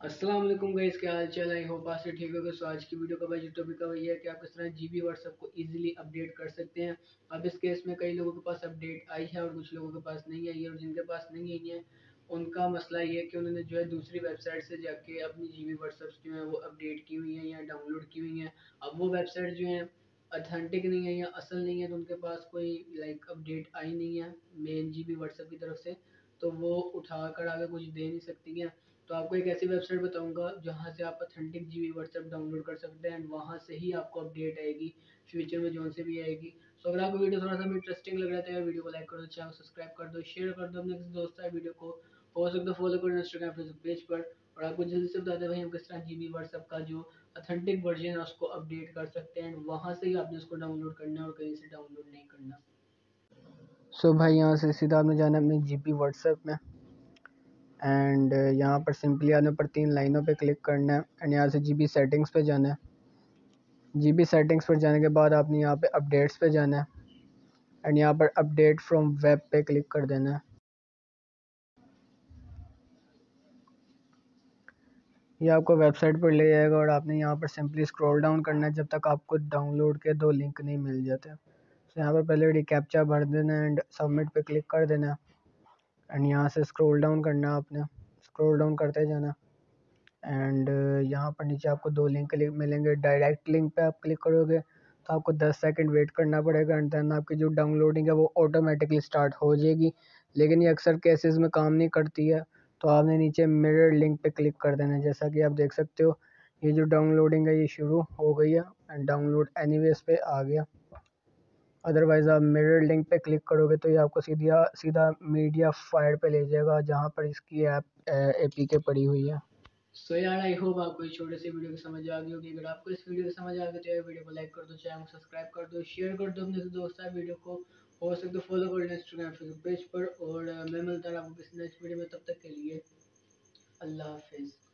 अस्सलाम वालेकुम गाइस, क्या हाल चाल आई होप आप से ठीक होगा। सो, आज की वीडियो का भाई टॉपिक का वही है कि आप किस तरह जीबी व्हाट्सएप को इजीली अपडेट कर सकते हैं। अब इस केस में कई लोगों के पास अपडेट आई है और कुछ लोगों के पास नहीं आई है और जिनके पास नहीं आई है, उनका मसला ये है कि उन्होंने जो है दूसरी वेबसाइट से जाके अपनी जी बी जो है वो अपडेट की हुई है या डाउनलोड की हुई है। अब वो वेबसाइट जो है अथेंटिक नहीं है या असल नहीं है तो उनके पास कोई लाइक अपडेट आई नहीं है मेन जी बी की तरफ़ से तो वो उठा कर आगे कुछ दे नहीं सकती हैं। तो आपको एक ऐसी वेबसाइट बताऊँगा जहाँ से आप authentic G B WhatsApp download कर सकते हैं एंड वहाँ से ही आपको अपडेट आएगी फ्यूचर में जो से भी आएगी। सो अगर आपको वीडियो थोड़ा सा इंटरेस्टिंग लग रहा है तो वीडियो को लाइक कर दो चैनल सब्सक्राइब कर दो शेयर कर दो अपने दोस्त है वीडियो को। हो सकता है फॉलो करो इंस्टाग्राम फेसबुक पेज पर और आपको जल्दी से बता दें भाई हम किस तरह जी बी व्हाट्सएप का जो अथेंटिक वर्जन है उसको अपडेट कर सकते हैं एंड वहाँ से ही आपने उसको डाउनलोड करना है और कहीं से डाउनलोड नहीं करना। सो so भाई यहाँ से सीधा आपने जाना है अपने जी बी व्हाट्सएप में। एंड यहाँ पर सिंपली आने पर तीन लाइनों पे क्लिक करना है एंड यहाँ से जीबी सेटिंग्स पे जाना है। जीबी सेटिंग्स पर जाने के बाद आपने यहाँ पे अपडेट्स पे जाना है एंड यहाँ पर अपडेट फ्रॉम वेब पे क्लिक कर देना है। ये आपको वेबसाइट पर ले जाएगा और आपने यहाँ पर सिंपली स्क्रॉल डाउन करना है जब तक आपको डाउनलोड के दो लिंक नहीं मिल जाते। तो यहाँ पर पहले रिकैप्चा भर देना एंड सबमिट पे क्लिक कर देना एंड यहाँ से स्क्रॉल डाउन करना आपने। स्क्रॉल डाउन करते जाना। एंड यहाँ पर नीचे आपको दो लिंक क्लिक मिलेंगे। डायरेक्ट लिंक पे आप क्लिक करोगे तो आपको 10 सेकंड वेट करना पड़ेगा एंड देन आपकी जो डाउनलोडिंग है वो ऑटोमेटिकली स्टार्ट हो जाएगी। लेकिन ये अक्सर केसेस में काम नहीं करती है तो आपने नीचे मिरर लिंक पे क्लिक कर देना। जैसा कि आप देख सकते हो, ये जो डाउनलोडिंग है ये शुरू हो गई है एंड डाउनलोड एनीवेज पे आ गया। अदरवाइज़ आप मिरर लिंक पे क्लिक करोगे तो ये आपको सीधा सीधा मीडिया फायर पे ले जाएगा, जहाँ पर इसकी ऐप ए के पड़ी हुई है। सो यार आई होप आपको इस छोटे से वीडियो की समझ आ गई होगी। अगर आपको इस वीडियो की समझ आ गई तो यार वीडियो को लाइक कर दो, चैनल को सब्सक्राइब कर दो शेयर कर दो अपने दोस्त वीडियो को। हो सकते फॉलो कर लो इंस्टाग्राम फेसबुक पेज पर। और मैं मिलता हूँ आपको किसी नेक्स्ट वीडियो में, तब तक के लिए। अल्लाह हाफिज़।